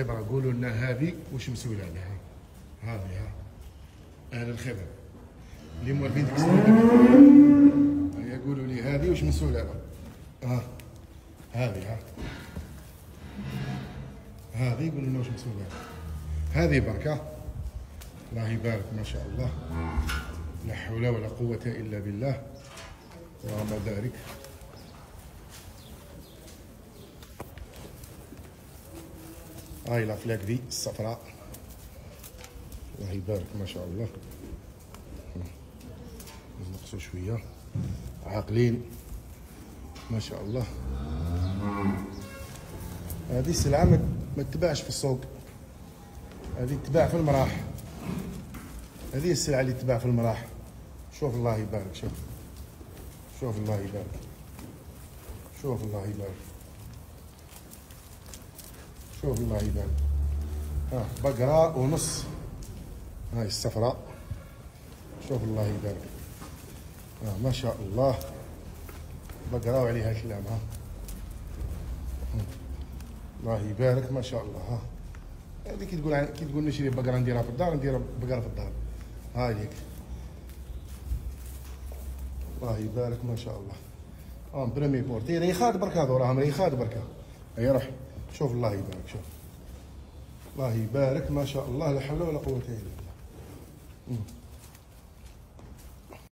الخبرة قولوا لنا هذه واش مسؤول عليها هذه ها. أهل الخبرة اللي موالفين ديك السنة هيا قولوا لي هذه واش مسؤول عليها ها. هذه ها. هذه قولوا لنا واش مسؤول عليها هذه بركة. الله يبارك ما شاء الله. لا حول ولا قوة إلا بالله. ورغم ذلك هاي الافلاك ذي الصفراء. الله يبارك ما شاء الله. نقصوا شوية. عاقلين. ما شاء الله. هذه السلعة ما تتباعش في السوق. هذه تتباع في المراح. هذه السلعة اللي تتباع في المراح. شوف الله يبارك شوف. شوف الله يبارك. شوف الله يبارك. شوف الله يبان ها بقرة ونص. هاي الصفراء. شوف الله يبارك ها ما شاء الله. بقرة وعليها كلام ها. الله يبارك ما شاء الله ها. هذه كي تقول كي تقول نشري بقرة نديرها في الدار ندير بقرة في الدار. هاي هيك. الله يبارك ما شاء الله. آه بريمي بورتي ريخات برك هذو راهم ريخات برك هيا روح شوف الله يبارك شوف. الله يبارك ما شاء الله لا حول ولا قوة إلا بالله.